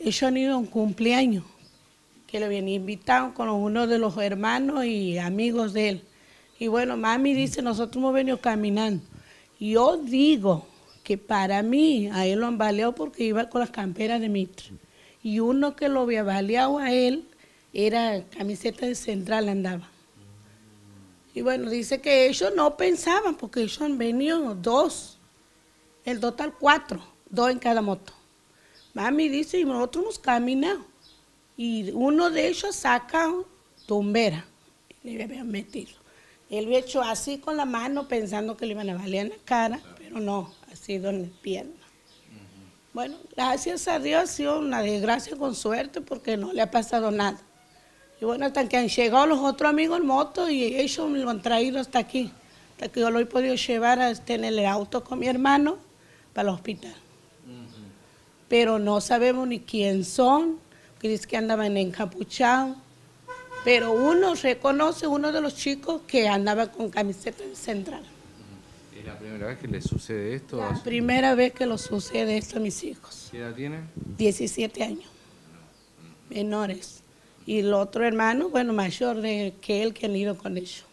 ellos han ido a un cumpleaños que le habían invitado con uno de los hermanos y amigos de él. Y bueno, mami dice, nosotros hemos venido caminando. Yo digo que para mí a él lo han baleado porque iba con las camperas de Mitre. Y uno que lo había baleado a él era camiseta de central andaba. Y bueno, dice que ellos no pensaban porque ellos han venido dos, el total cuatro, dos en cada moto. Mami dice, y nosotros hemos caminado. Y uno de ellos saca tumbera, y le habían metido. Él había hecho así con la mano pensando que le iban a valer en la cara, pero no, ha sido en la pierna. Bueno, gracias a Dios ha sido una desgracia con suerte porque no le ha pasado nada. Y bueno, hasta que han llegado los otros amigos en moto y ellos me lo han traído hasta aquí. Hasta que yo lo he podido llevar a, este, en el auto con mi hermano para el hospital. Pero no sabemos ni quién son, dice que andaban encapuchados. Pero uno reconoce, uno de los chicos, que andaba con camiseta central. ¿Es la primera vez que le sucede esto? La primera vez que lo sucede esto a mis hijos. ¿Qué edad tiene? 17 años. Menores. Y el otro hermano, bueno, mayor de que él, que han ido con ellos.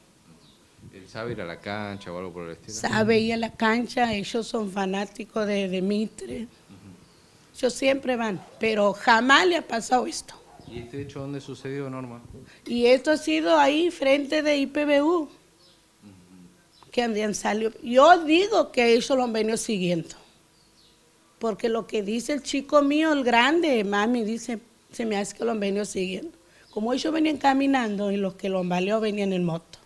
¿Él sabe ir a la cancha o algo por el estilo? Sabe ir a la cancha, ellos son fanáticos de, de Mitre. Ellos siempre van, pero jamás le ha pasado esto. ¿Y este hecho dónde sucedió, Norma? Y esto ha sido ahí frente de IPBU, que habían salido. Yo digo que ellos lo han venido siguiendo, porque lo que dice el chico mío, el grande, mami, dice, se me hace que lo han venido siguiendo. Como ellos venían caminando y los que lo han valido venían en moto.